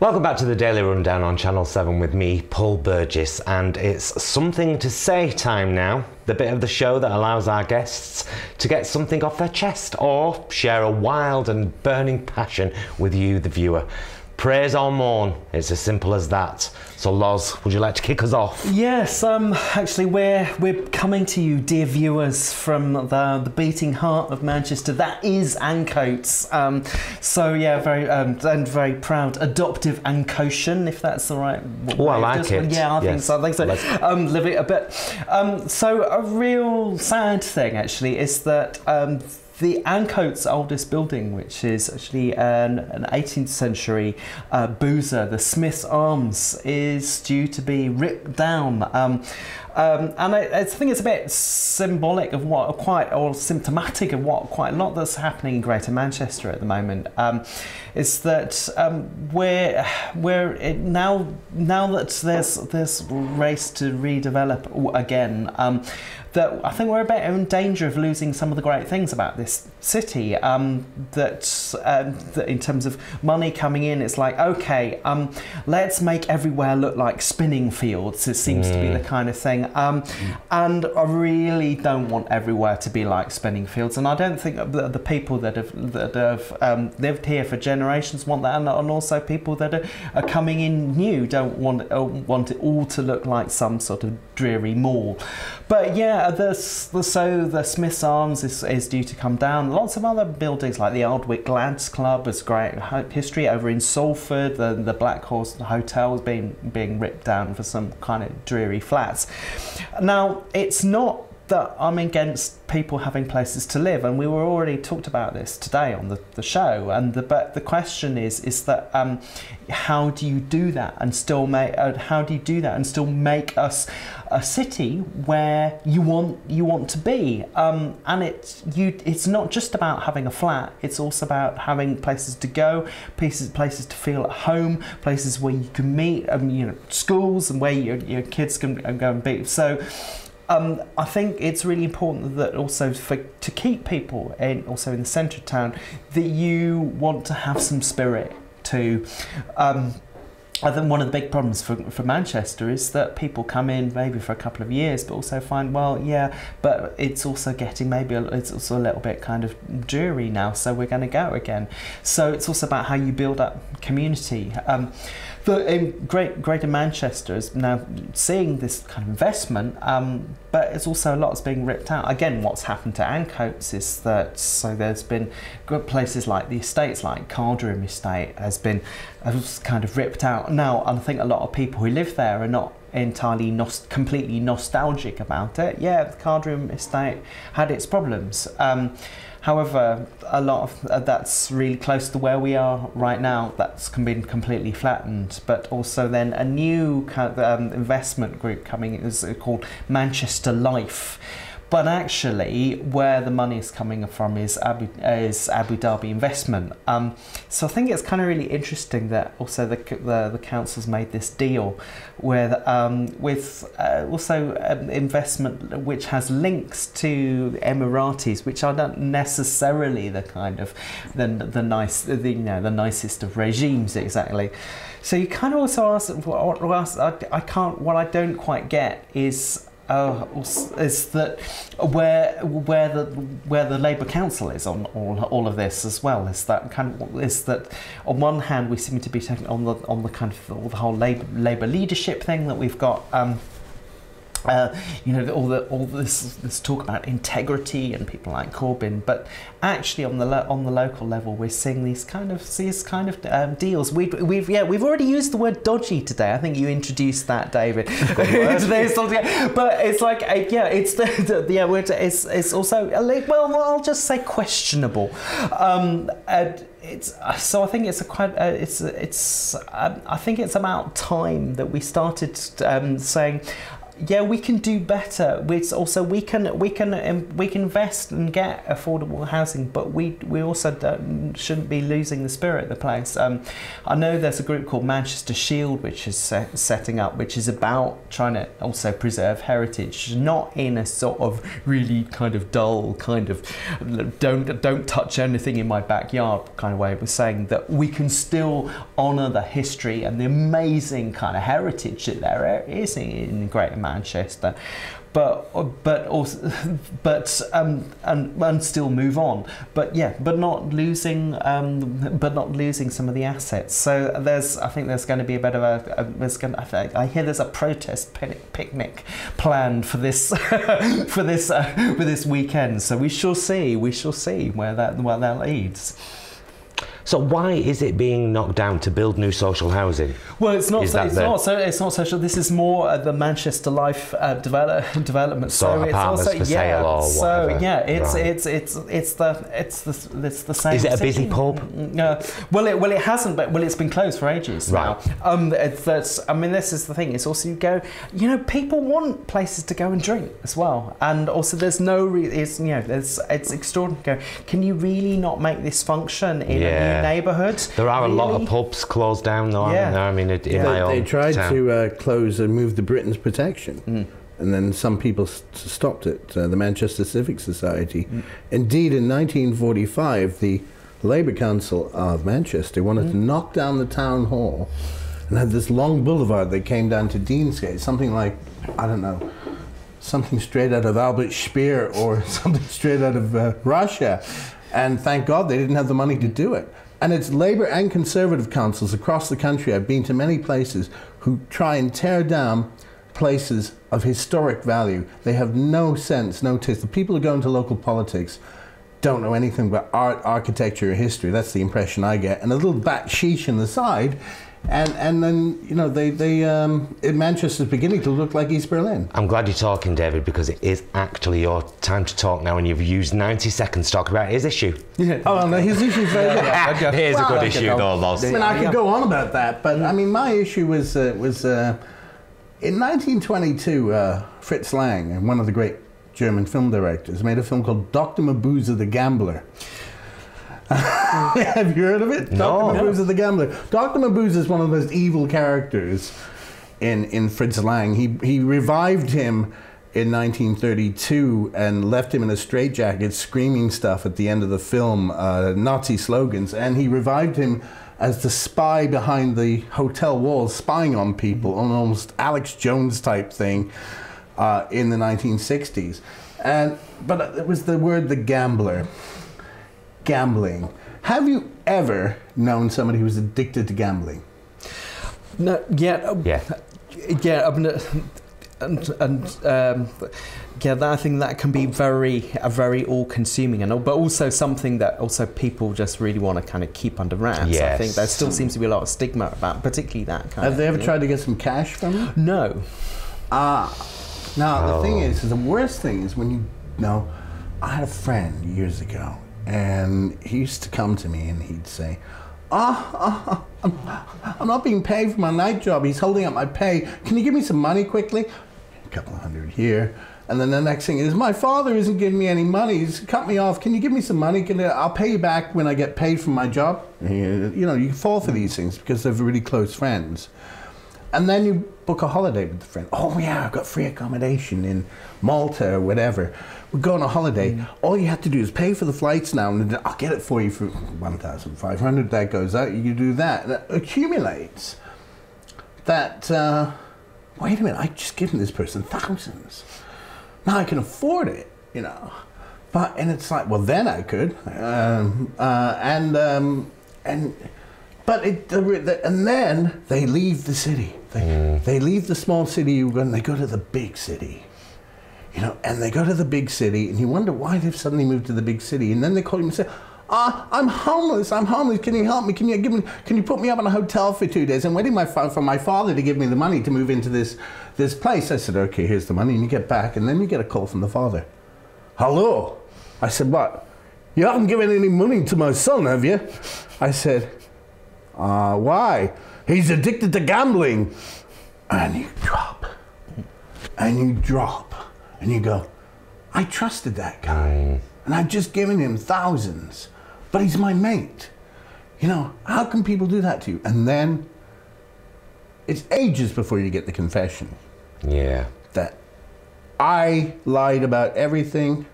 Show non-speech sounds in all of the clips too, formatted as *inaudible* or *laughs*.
Welcome back to the Daily Rundown on Channel 7 with me, Paul Burgess, and it's something to say time now. The bit of the show that allows our guests to get something off their chest or share a wild and burning passion with you, the viewer. Praise or mourn, it's as simple as that. So, Loz, would you like to kick us off? Yes, um, actually, we're we're coming to you, dear viewers, from the the beating heart of Manchester. That is Ancoats. Um, so yeah, very um, and very proud adoptive Ancotian, if that's the right. Oh, I like it. Yeah, I yes. think so. I think so. Let's- Um, a bit. Um, so a real sad thing actually is that. Um, the Ancoats oldest building, which is actually an, an 18th century uh, boozer, the Smith's Arms, is due to be ripped down. Um, um, and I, I think it's a bit symbolic of what, quite, or symptomatic of what quite a lot that's happening in Greater Manchester at the moment. Um, is that um, we're we're now now that there's this race to redevelop again. That I think we're a bit in danger of losing some of the great things about this city. Um, that, um, that in terms of money coming in, it's like okay, um, let's make everywhere look like Spinningfields. It seems to be the kind of thing. Um, and I really don't want everywhere to be like Spinningfields. And I don't think the, the people that have that have um, lived here for generations want that, and, and also people that are, are coming in new don't want uh, want it all to look like some sort of dreary mall. But yeah, the, the so the Smiths Arms is, is due to come down. Lots of other buildings like the Aldwick Lads Club has great history over in Salford. The, the Black Horse Hotel is being being ripped down for some kind of dreary flats. Now it's not that I'm against people having places to live, and we were already talked about this today on the, the show. And the but the question is is that um, how do you do that and still make uh, how do you do that and still make us a city where you want you want to be? Um, and it's you it's not just about having a flat; it's also about having places to go, places places to feel at home, places where you can meet, um, you know, schools and where your, your kids can go and be. So um, I think it's really important that also for to keep people in also in the centre of town that you want to have some spirit to. Um, I think one of the big problems for, for Manchester is that people come in maybe for a couple of years, but also find, well, yeah, but it's also getting maybe a, it's also a little bit kind of dreary now, so we're going to go again. So it's also about how you build up community. Um, the in Great Greater Manchester is now seeing this kind of investment, um, but it's also a lot that's being ripped out. Again, what's happened to Ancoats is that so there's been good places like the estates, like Cardroom Estate, has been has kind of ripped out now. And I think a lot of people who live there are not entirely nos- completely nostalgic about it. Yeah, the Cardroom Estate had its problems. Um, However, a lot of uh, that's really close to where we are right now. That's been completely flattened. But also then a new um, investment group coming is called Manchester Life. But actually, where the money is coming from is Abu, is Abu Dhabi Investment. Um, so I think it's kind of really interesting that also the the, the council's made this deal with um, with uh, also um, investment which has links to Emiratis, which are not necessarily the kind of the the nice the you know the nicest of regimes exactly. So you kind of also ask, what else, I, I can't what I don't quite get is uh, is that where where the where the Labour Council is on all, all of this as well is that kind of is that on one hand we seem to be taking on the on the kind of all the whole Labour Labour leadership thing that we've got. Um, uh, you know, all the all this this talk about integrity and people like Corbyn, but actually on the lo- on the local level, we're seeing these kind of these kind of um, deals. We, we've yeah, we've already used the word dodgy today. I think you introduced that, David. *laughs* But it's like uh, yeah, it's the, the yeah, we're- it's it's also a li- well, I'll just say questionable. Um, and it's so I think it's a quite uh, it's it's um, I think it's about time that we started um, saying yeah, we can do better. It's also we can we can um, we can invest and get affordable housing, but we we also shouldn't be losing the spirit of the place. Um, I know there's a group called Manchester Shield, which is set, setting up, which is about trying to also preserve heritage, not in a sort of really kind of dull kind of don't don't touch anything in my backyard kind of way. We're saying that we can still honour the history and the amazing kind of heritage that there is in Great Greater Manchester. But but also *laughs* but um and, and still move on. But yeah but not losing um but not losing some of the assets. So there's I think there's going to be a bit of a, a there's going I, I hear there's a protest picnic planned for this *laughs* for this uh, for this weekend. So we shall see we shall see where that where that leads so why is it being knocked down to build new social housing? Well, it's not. So, it's the... not. So it's not social. This is more uh, the Manchester Life uh, develop, *laughs* development. So, so it's also yeah. so yeah, it's, right. it's it's it's the it's the it's the same. Is it a busy pub? Uh, well, it well it hasn't, but well it's been closed for ages right. now. Um, that's I mean this is the thing. It's also you go. You know, people want places to go and drink as well, and also there's no. Re- it's you know, there's it's extraordinary. Can you really not make this function in yeah. A neighbourhood. There are really? a lot of pubs closed down, though. Yeah. I mean, it, in yeah. my they, own they tried town. to uh, close and move the Briton's Protection. Mm. And then some people st- stopped it, uh, the Manchester Civic Society. Mm. Indeed, in 1945, the Labour Council of Manchester wanted mm. to knock down the town hall and had this long boulevard that came down to Deansgate, something like, I don't know, something straight out of Albert Speer or *laughs* something straight out of uh, Russia. And thank God they didn't have the money to do it. And it's Labour and Conservative councils across the country, I've been to many places, who try and tear down places of historic value. They have no sense, no taste. The people who go into local politics don't know anything about art, architecture, or history. That's the impression I get. And a little backsheesh in the side and and then you know they they um, Manchester's beginning to look like East Berlin. I'm glad you're talking, David, because it is actually your time to talk now, and you've used 90 seconds to talk about his issue. Yeah. Oh no, his issue is very good. Here's well, a good issue, though, Loz. I mean, I could go on about that, but I mean, my issue was uh, was uh, in 1922. Uh, Fritz Lang, one of the great German film directors, made a film called Doctor Mabuse the Gambler. *laughs* Have you heard of it? No. Dr. Mabuse the Gambler. Dr. Mabuse is one of the most evil characters in, in Fritz Lang. He, he revived him in 1932 and left him in a straitjacket screaming stuff at the end of the film, uh, Nazi slogans, and he revived him as the spy behind the hotel walls, spying on people, on almost Alex Jones type thing uh, in the 1960s. And, but it was the word the gambler gambling. Have you ever known somebody who was addicted to gambling? No, yeah, yeah, yeah. I mean, and, and um, yeah, that, I think that can be very, a very all-consuming, and but also something that also people just really want to kind of keep under wraps. Yes. I think there still seems to be a lot of stigma about, particularly that kind. Have of they ever thing. tried to get some cash from you? No. Ah, now Oh. the thing is, the worst thing is when you know. I had a friend years ago, and he used to come to me and he'd say, Ah, ah, I'm, I'm not being paid for my night job. He's holding up my pay. Can you give me some money quickly? A couple of hundred here. And then the next thing is, my father isn't giving me any money. He's cut me off. Can you give me some money? Can I, I'll pay you back when I get paid from my job. You you know, you fall for these things because they're really close friends. And then you book a holiday with the friend. Oh yeah, I've got free accommodation in Malta or whatever. We go on a holiday. All you have to do is pay for the flights now, and I'll get it for you for one thousand five hundred. That goes out. You do that. That accumulates. That. Uh, wait a minute. I just given this person thousands. Now I can afford it. You know. But and it's like, well, then I could. Um, uh, and um, and but it, and then they leave the city. They, they leave the small city and they go to the big city. You know, and they go to the big city, and you wonder why they've suddenly moved to the big city. And then they call you and say, "Ah, I'm homeless. I'm homeless. Can you help me? Can you give me? Can you put me up in a hotel for two days?" I'm waiting my, for my father to give me the money to move into this this place. I said, "Okay, here's the money." And you get back, and then you get a call from the father. Hello. I said, "What? You haven't given any money to my son, have you?" I said, uh, why? He's addicted to gambling. And you drop. and you drop and you go, I trusted that guy mm. and I've just given him thousands, but he's my mate. You know, how can people do that to you? And then it's ages before you get the confession Yeah. that I lied about everything.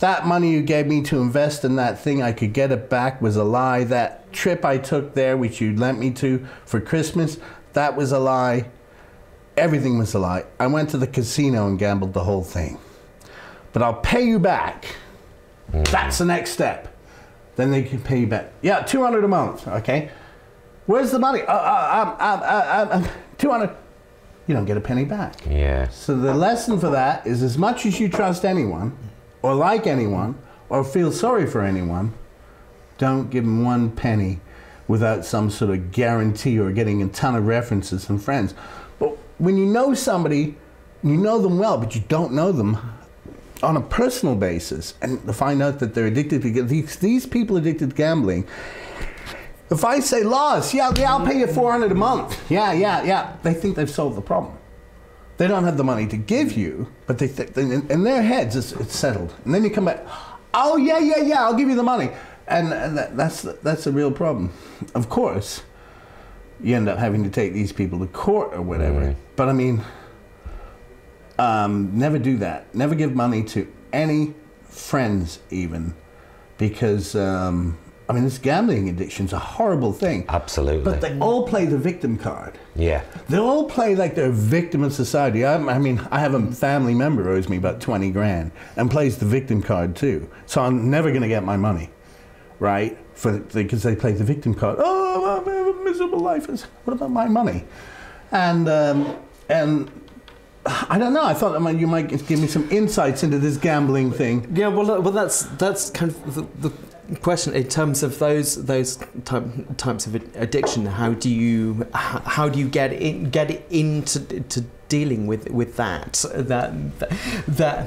That money you gave me to invest in that thing, I could get it back, was a lie. That trip I took there, which you lent me to for Christmas, that was a lie. Everything was a lie. I went to the casino and gambled the whole thing. But I'll pay you back. That's the next step. Then they can pay you back. Yeah, 200 a month, okay? Where's the money? Uh, uh, um, um, uh, um, 200. You don't get a penny back. Yeah. So the lesson for that is as much as you trust anyone, or like anyone, or feel sorry for anyone, don't give them one penny without some sort of guarantee or getting a ton of references from friends. When you know somebody, you know them well, but you don't know them on a personal basis, and to find out that they're addicted to these, these people addicted to gambling. If I say, Loz, yeah, yeah, I'll pay you 400 a month. Yeah, yeah, yeah. They think they've solved the problem. They don't have the money to give you, but they think in, their heads it's, it's settled. And then you come back, oh yeah, yeah, yeah, I'll give you the money, and, and that, that's that's a real problem. Of course, you end up having to take these people to court or whatever. But I mean, um, never do that. Never give money to any friends, even, because um, I mean, this gambling addiction's a horrible thing. Absolutely. But they all play the victim card. yeah. They all play like they're a victim of society. I, I mean, I have a family member who owes me about 20 grand and plays the victim card too. So I'm never going to get my money, right? For Because they play the victim card. Oh, I have a miserable life. What about my money? And, um, and I don't know. I thought I might- you might give me some insights into this gambling thing. Yeah, well, well, that's that's kind of the, the question in terms of those those type, types of addiction. How do you how do you get in, get into to dealing with with that that that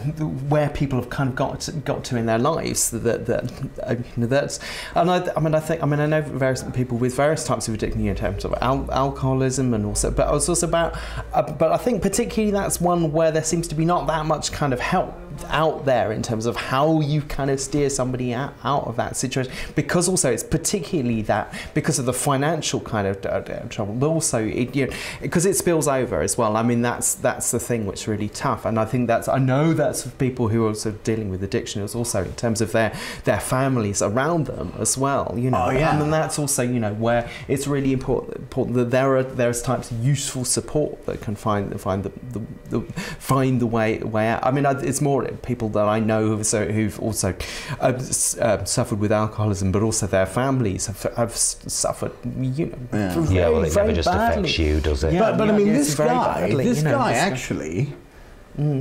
where people have kind of got to, got to in their lives that that uh, that's and I, I mean I think I mean I know various people with various types of addiction in terms of al- alcoholism and also but it's also about uh, but I think particularly that's one where there seems to be not that much kind of help out there in terms of how you kind of steer somebody out, out of that situation. Because also it's particularly that because of the financial kind of uh, trouble but also it, you know, because it spills over as well. I mean that's that's the thing which is really tough. And I think that's I know that's for people who are also dealing with addiction it's also in terms of their their families around them as well you know. Oh, yeah. and then that's also you know where it's really important important that there are there's types of useful support that can find find the, the, the find the way way out. I mean, it's more people that I know who've, so, who've also uh, uh, suffered with alcoholism, but also their families have, have suffered. You know, Yeah. very, Yeah, well, it never just badly. affects you, does it? Yeah. but, but I mean, yes, this guy, badly, this you know, guy this guy- actually,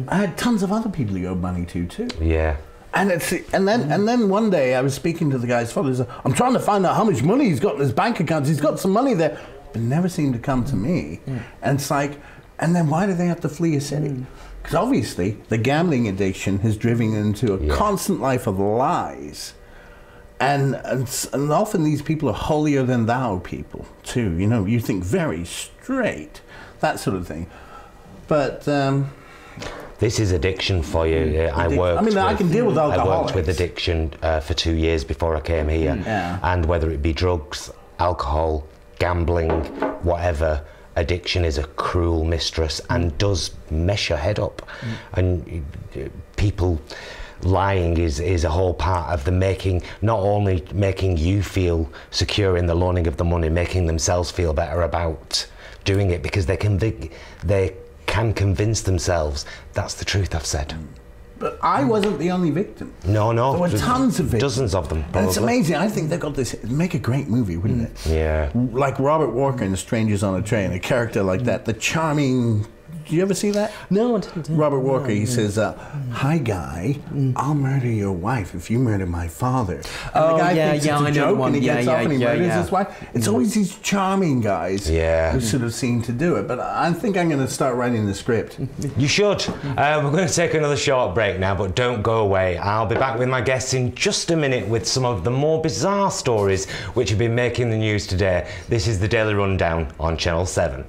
I had tons of other people he owed money to too. Yeah. And it's and then and then one day I was speaking to the guy's father. He said, I'm trying to find out how much money he's got in his bank accounts. He's got some money there, but never seemed to come to me. And it's like, and then why do they have to flee a city? Because obviously the gambling addiction has driven them into a Yeah. constant life of lies. And, and and often these people are holier than thou people too. You know, you think very straight, that sort of thing. But um, This is addiction for you. Yeah, I Addic- worked. I mean, I can deal with alcohol. I worked with addiction uh, for two years before I came here, Yeah. and whether it be drugs, alcohol, gambling, whatever, addiction is a cruel mistress and does mess your head up. And uh, people lying is is a whole part of the making not only making you feel secure in the loaning of the money making themselves feel better about doing it because they can they can convince themselves that's the truth I've said. But I wasn't the only victim. No, no. There were tons of victims. Dozens of them. And it's amazing. I think they've got this. It'd make a great movie, wouldn't mm. it? Yeah. Like Robert Walker in Strangers on a Train, a character like that. The charming. Do you ever see that? No, I didn't. Robert Walker, he says, uh, "Hi, guy, I'll murder your wife if you murder my father." And Oh, the guy yeah, thinks yeah, it's a I joke, and he Yeah, gets yeah, off and he yeah, murders yeah. his wife. It's always these charming guys Yeah. who sort of seem to do it. But I think I'm going to start writing the script. You should. Uh, we're going to take another short break now, but don't go away. I'll be back with my guests in just a minute with some of the more bizarre stories which have been making the news today. This is the Daily Rundown on Channel 7.